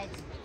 kids.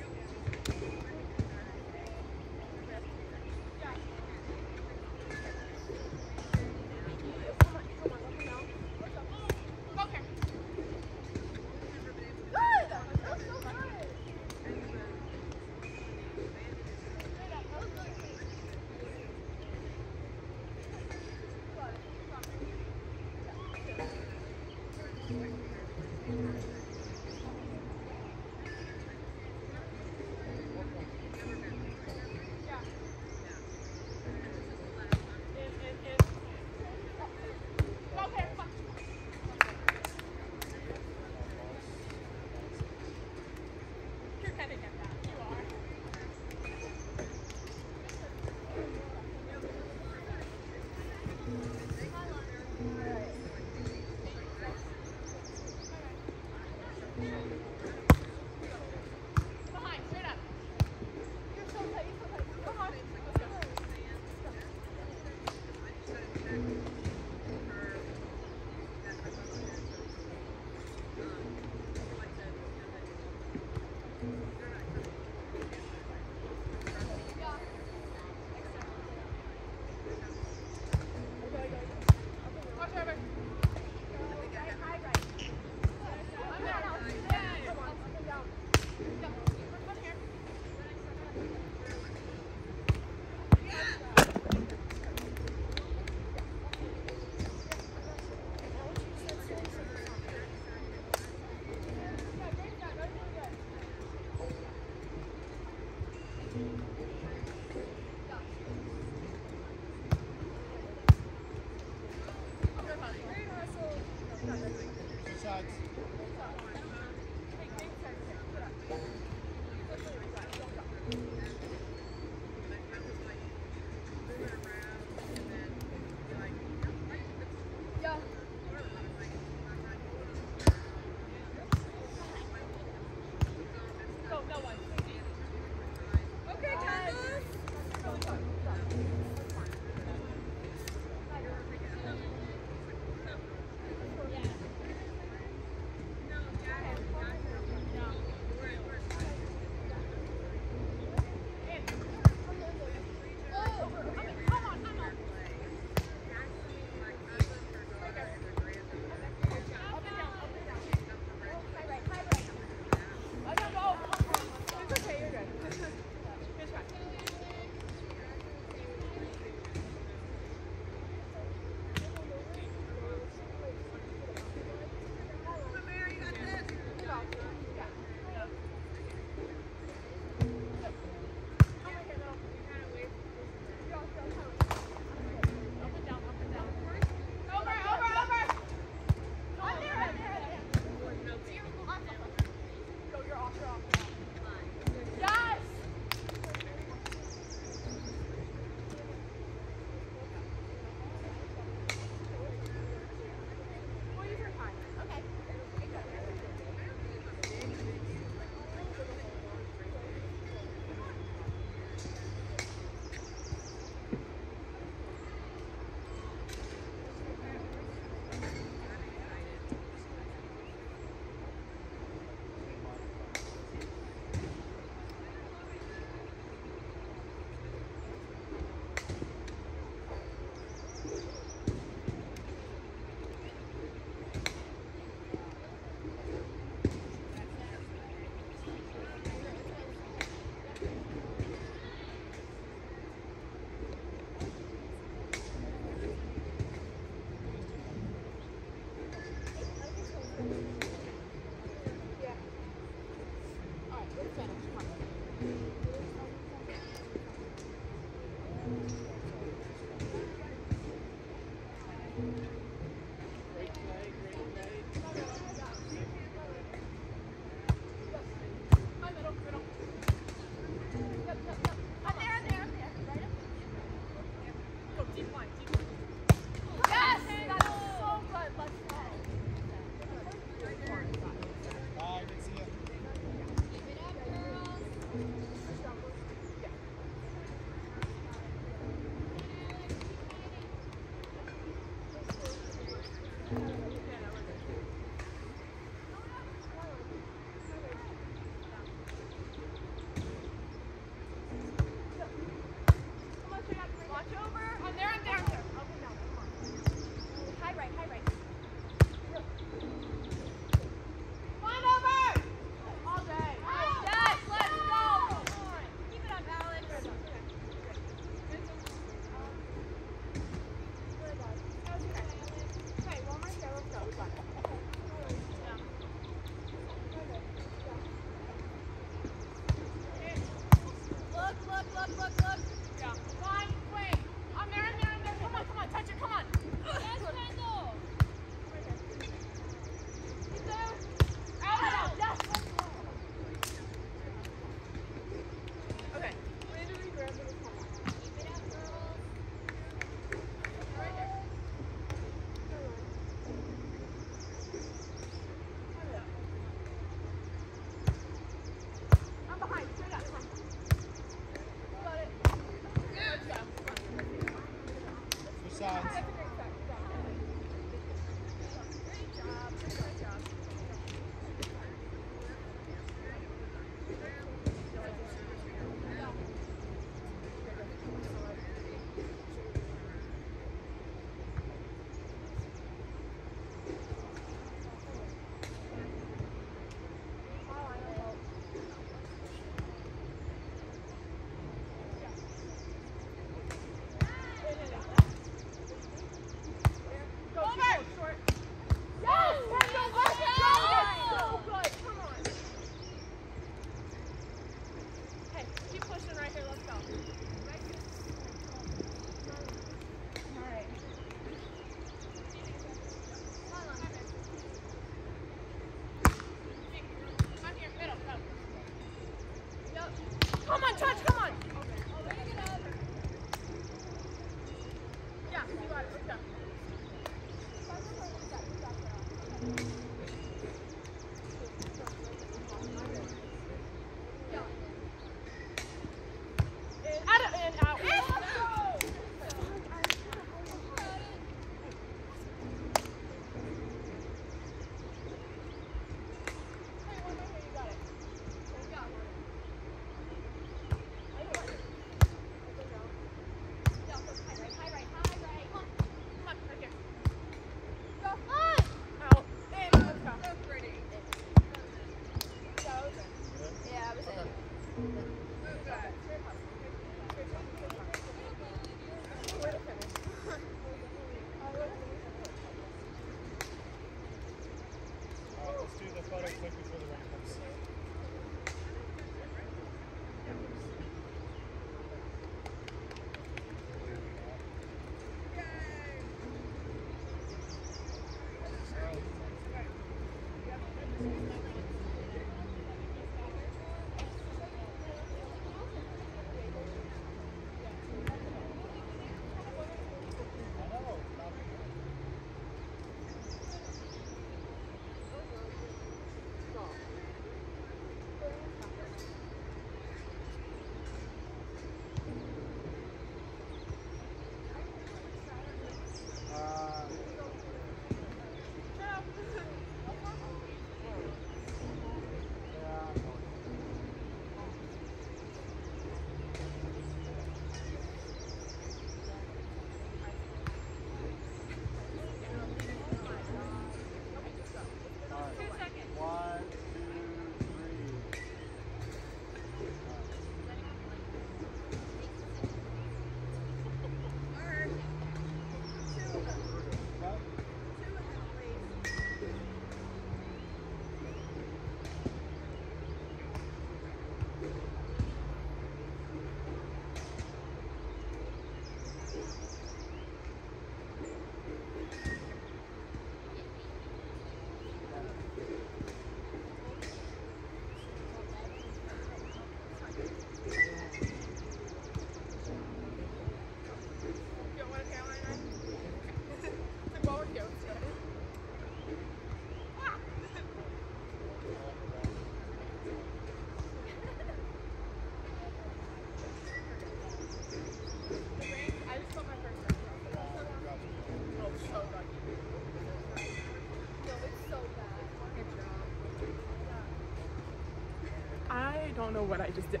know what I just did.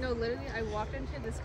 No, literally, I walked into this corner.